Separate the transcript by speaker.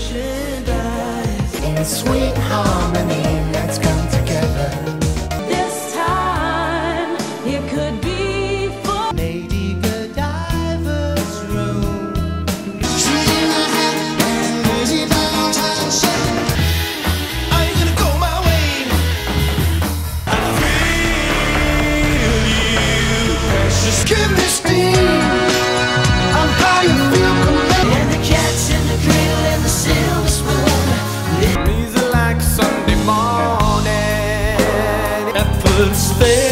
Speaker 1: merchandise in sweet
Speaker 2: harmony. Like Sunday